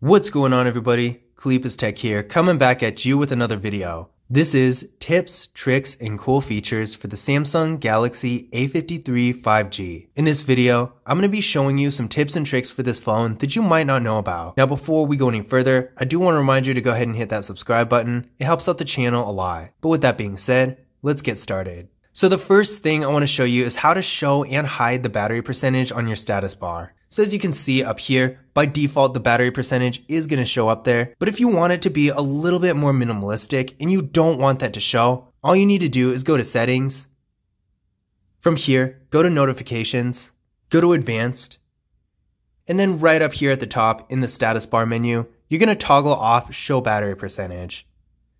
What's going on everybody? KalipezTech here, coming back at you with another video. This is tips, tricks, and cool features for the Samsung Galaxy A53 5G. In this video, I'm going to be showing you some tips and tricks for this phone that you might not know about. Now before we go any further, I do want to remind you to go ahead and hit that subscribe button. It helps out the channel a lot. But with that being said, let's get started. So the first thing I want to show you is how to show and hide the battery percentage on your status bar. So as you can see up here, by default, the battery percentage is going to show up there. But if you want it to be a little bit more minimalistic and you don't want that to show, all you need to do is go to settings. From here, go to notifications, go to advanced, and then right up here at the top in the status bar menu, you're going to toggle off show battery percentage.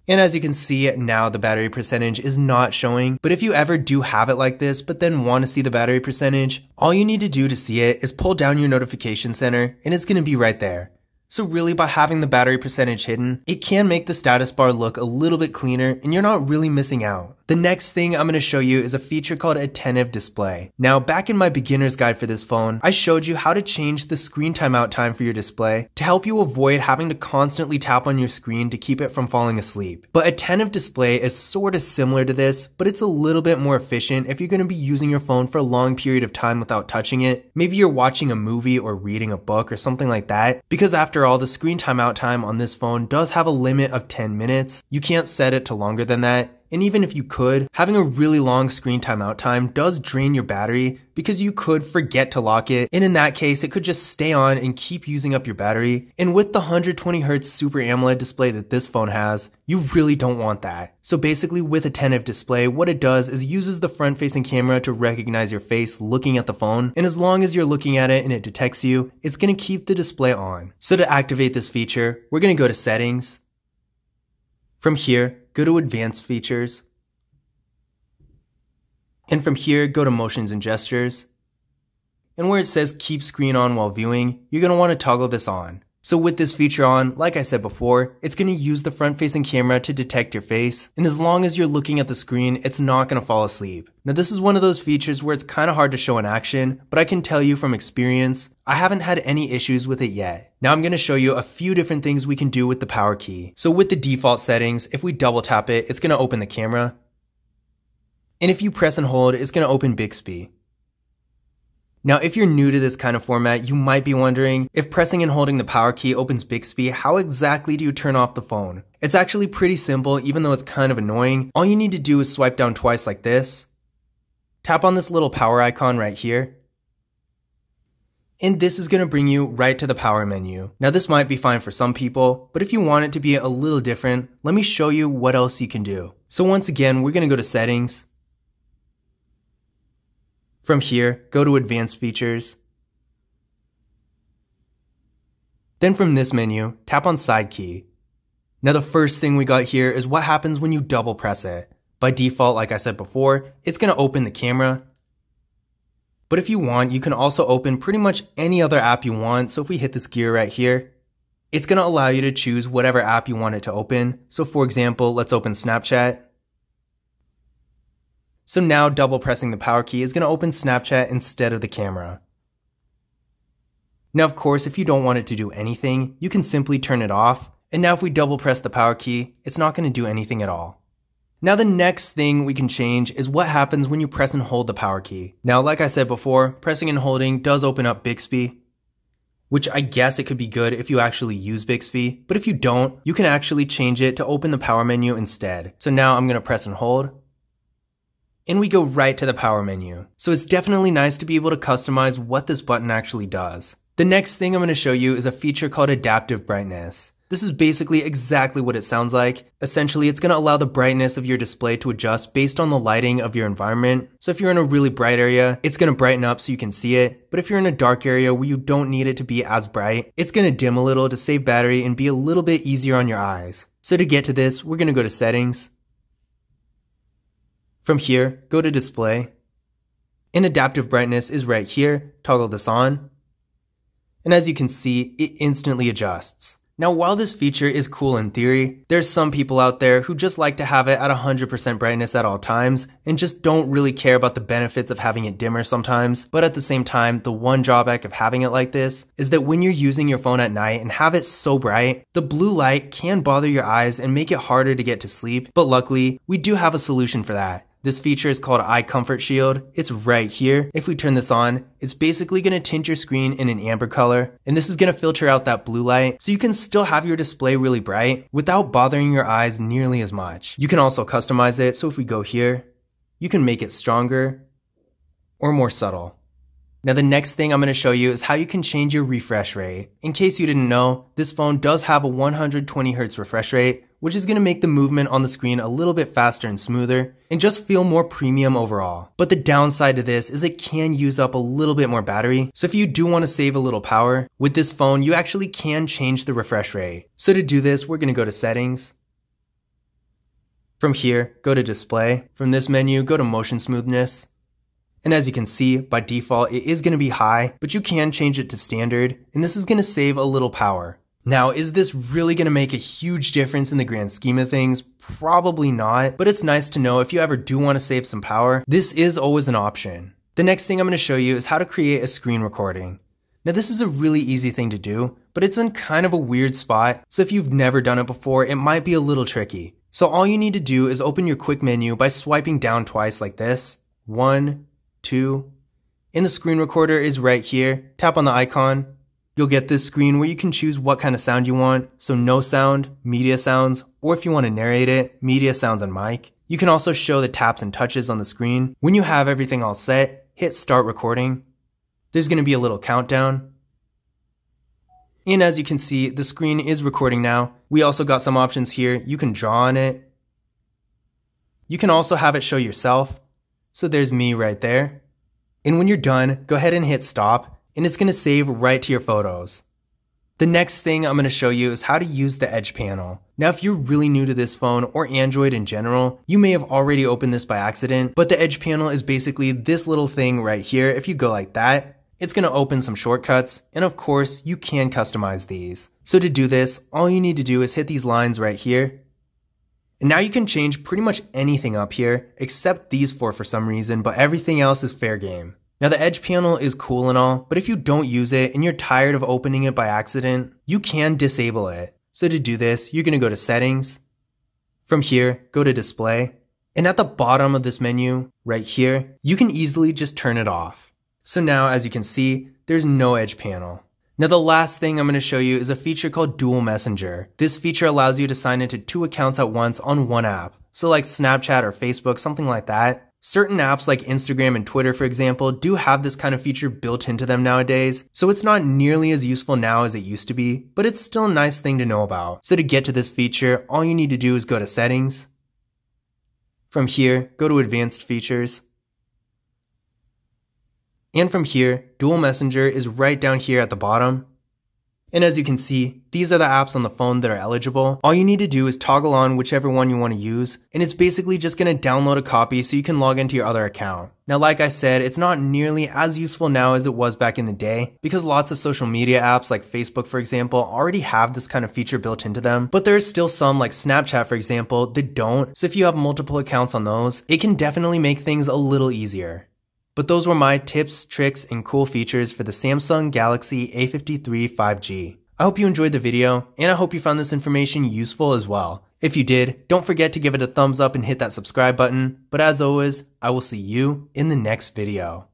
And as you can see now the battery percentage is not showing, but if you ever do have it like this but then want to see the battery percentage, all you need to do to see it is pull down your notification center and it's going to be right there. So really by having the battery percentage hidden, it can make the status bar look a little bit cleaner and you're not really missing out. The next thing I'm going to show you is a feature called Attentive Display. Now, back in my beginner's guide for this phone, I showed you how to change the screen timeout time for your display to help you avoid having to constantly tap on your screen to keep it from falling asleep. But Attentive Display is sort of similar to this, but it's a little bit more efficient if you're going to be using your phone for a long period of time without touching it. Maybe you're watching a movie or reading a book or something like that. Because after all, the screen timeout time on this phone does have a limit of 10 minutes. You can't set it to longer than that and even if you could, having a really long screen timeout time does drain your battery because you could forget to lock it. And in that case, it could just stay on and keep using up your battery. And with the 120Hz Super AMOLED display that this phone has, you really don't want that. So basically with Attentive Display, what it does is uses the front facing camera to recognize your face looking at the phone. And as long as you're looking at it and it detects you, it's gonna keep the display on. So to activate this feature, we're gonna go to settings. From here, go to Advanced Features. And from here, go to Motions and Gestures. And where it says Keep Screen On While Viewing, you're going to want to toggle this on. So with this feature on, like I said before, it's going to use the front facing camera to detect your face, and as long as you're looking at the screen, it's not going to fall asleep. Now this is one of those features where it's kind of hard to show in action, but I can tell you from experience, I haven't had any issues with it yet. Now I'm going to show you a few different things we can do with the power key. So with the default settings, if we double tap it, it's going to open the camera. And if you press and hold, it's going to open Bixby. Now, if you're new to this kind of format, you might be wondering, if pressing and holding the power key opens Bixby, how exactly do you turn off the phone? It's actually pretty simple, even though it's kind of annoying. All you need to do is swipe down twice like this, tap on this little power icon right here, and this is going to bring you right to the power menu. Now this might be fine for some people, but if you want it to be a little different, let me show you what else you can do. So once again, we're going to go to settings, from here, go to Advanced Features. Then from this menu, tap on Side Key. Now the first thing we got here is what happens when you double press it. By default, like I said before, it's going to open the camera. But if you want, you can also open pretty much any other app you want. So if we hit this gear right here, it's going to allow you to choose whatever app you want it to open. So for example, let's open Snapchat. So now double pressing the power key is going to open Snapchat instead of the camera. Now of course, if you don't want it to do anything, you can simply turn it off. And now if we double press the power key, it's not going to do anything at all. Now the next thing we can change is what happens when you press and hold the power key. Now like I said before, pressing and holding does open up Bixby, which I guess it could be good if you actually use Bixby, but if you don't, you can actually change it to open the power menu instead. So now I'm going to press and hold, and we go right to the power menu. So it's definitely nice to be able to customize what this button actually does. The next thing I'm going to show you is a feature called adaptive brightness. This is basically exactly what it sounds like. Essentially, it's going to allow the brightness of your display to adjust based on the lighting of your environment. So if you're in a really bright area, it's going to brighten up so you can see it. But if you're in a dark area where you don't need it to be as bright, it's going to dim a little to save battery and be a little bit easier on your eyes. So to get to this, we're going to go to settings, from here, go to display. And adaptive brightness is right here, toggle this on. And as you can see, it instantly adjusts. Now, while this feature is cool in theory, there's some people out there who just like to have it at 100% brightness at all times and just don't really care about the benefits of having it dimmer sometimes. But at the same time, the one drawback of having it like this is that when you're using your phone at night and have it so bright, the blue light can bother your eyes and make it harder to get to sleep. But luckily, we do have a solution for that. This feature is called Eye Comfort Shield. It's right here. If we turn this on, it's basically going to tint your screen in an amber color, and this is going to filter out that blue light so you can still have your display really bright without bothering your eyes nearly as much. You can also customize it, so if we go here, you can make it stronger or more subtle. Now the next thing I'm going to show you is how you can change your refresh rate. In case you didn't know, this phone does have a 120Hz refresh rate, which is going to make the movement on the screen a little bit faster and smoother, and just feel more premium overall. But the downside to this is it can use up a little bit more battery, so if you do want to save a little power, with this phone you actually can change the refresh rate. So to do this, we're going to go to settings, from here, go to display. From this menu, go to motion smoothness. And as you can see, by default, it is going to be high, but you can change it to standard, and this is going to save a little power. Now, is this really going to make a huge difference in the grand scheme of things? Probably not, but it's nice to know if you ever do want to save some power, this is always an option. The next thing I'm going to show you is how to create a screen recording. Now this is a really easy thing to do, but it's in kind of a weird spot, so if you've never done it before, it might be a little tricky. So all you need to do is open your quick menu by swiping down twice like this. One, two. And the screen recorder is right here. Tap on the icon, You'll get this screen where you can choose what kind of sound you want, so no sound, media sounds, or if you want to narrate it, media sounds and mic. You can also show the taps and touches on the screen. When you have everything all set, hit start recording. There's going to be a little countdown. And as you can see, the screen is recording now. We also got some options here. You can draw on it. You can also have it show yourself. So there's me right there. And when you're done, go ahead and hit stop and it's going to save right to your photos. The next thing I'm going to show you is how to use the Edge panel. Now, if you're really new to this phone or Android in general, you may have already opened this by accident, but the Edge panel is basically this little thing right here. If you go like that, it's going to open some shortcuts, and of course, you can customize these. So to do this, all you need to do is hit these lines right here, and now you can change pretty much anything up here, except these four for some reason, but everything else is fair game. Now the edge panel is cool and all, but if you don't use it and you're tired of opening it by accident, you can disable it. So to do this, you're gonna go to settings. From here, go to display. And at the bottom of this menu, right here, you can easily just turn it off. So now, as you can see, there's no edge panel. Now the last thing I'm going to show you is a feature called Dual Messenger. This feature allows you to sign into two accounts at once on one app. So like Snapchat or Facebook, something like that. Certain apps like Instagram and Twitter, for example, do have this kind of feature built into them nowadays, so it's not nearly as useful now as it used to be, but it's still a nice thing to know about. So to get to this feature, all you need to do is go to Settings. From here, go to Advanced Features. And from here, Dual Messenger is right down here at the bottom. And as you can see, these are the apps on the phone that are eligible. All you need to do is toggle on whichever one you want to use, and it's basically just going to download a copy so you can log into your other account. Now, like I said, it's not nearly as useful now as it was back in the day, because lots of social media apps like Facebook, for example, already have this kind of feature built into them, but there's still some like Snapchat, for example, that don't. So if you have multiple accounts on those, it can definitely make things a little easier. But those were my tips, tricks, and cool features for the Samsung Galaxy A53 5G. I hope you enjoyed the video, and I hope you found this information useful as well. If you did, don't forget to give it a thumbs up and hit that subscribe button. But as always, I will see you in the next video.